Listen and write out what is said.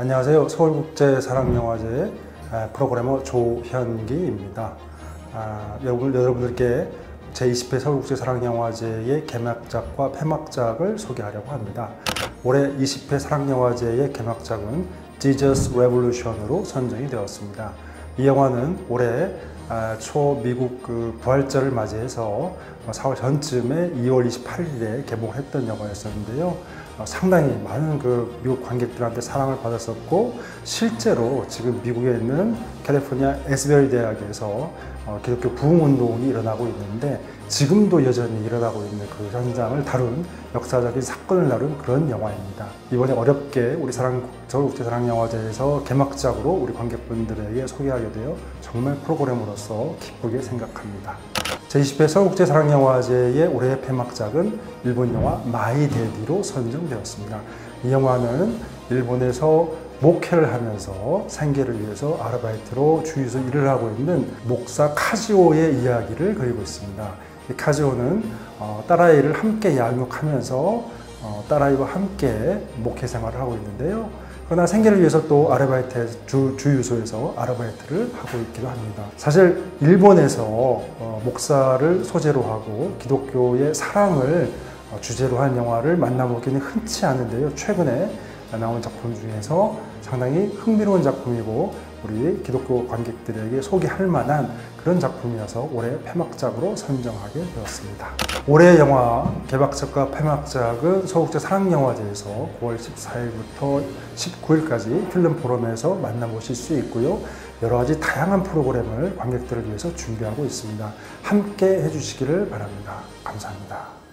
안녕하세요. 서울국제사랑영화제 아, 프로그래머 조현기입니다. 아, 여러분, 여러분들께 제20회 서울국제사랑영화제의 개막작과 폐막작을 소개하려고 합니다. 올해 20회 사랑영화제의 개막작은 Jesus Revolution으로 선정이 되었습니다. 이 영화는 올해 아, 초 미국 그 부활절을 맞이해서 4월 전쯤에 2월 28일에 개봉했던 영화였었는데요. 어, 상당히 많은 그 미국 관객들한테 사랑을 받았었고 실제로 지금 미국에 있는 캘리포니아 에스베리 대학에서 어, 기독교 부흥 운동이 일어나고 있는데 지금도 여전히 일어나고 있는 그 현장을 다룬 역사적인 사건을 다룬 그런 영화입니다. 이번에 어렵게 우리 사랑 서울국제 사랑 영화제에서 개막작으로 우리 관객분들에게 소개하게 되어 정말 프로그램으로서 기쁘게 생각합니다. 제20회 서울국제사랑영화제의 올해의 폐막작은 일본 영화 My Daddy로 선정되었습니다. 이 영화는 일본에서 목회를 하면서 생계를 위해서 아르바이트로 주유소 일을 하고 있는 목사 카지오의 이야기를 그리고 있습니다. 이 카지오는 어, 딸아이를 함께 양육하면서 어, 딸아이와 함께 목회 생활을 하고 있는데요. 그러나 생계를 위해서 또 아르바이트 주, 주유소에서 아르바이트를 하고 있기도 합니다. 사실 일본에서 어, 목사를 소재로 하고 기독교의 사랑을 어, 주제로 한 영화를 만나보기는 흔치 않은데요. 최근에 나온 작품 중에서 상당히 흥미로운 작품이고 우리 기독교 관객들에게 소개할 만한 그런 작품이어서 올해 폐막작으로 선정하게 되었습니다. 올해 영화 개막작과 폐막작은 서울국제 사랑영화제에서 9월 14일부터 19일까지 필름 포럼에서 만나보실 수 있고요. 여러 가지 다양한 프로그램을 관객들을 위해서 준비하고 있습니다. 함께 해주시기를 바랍니다. 감사합니다.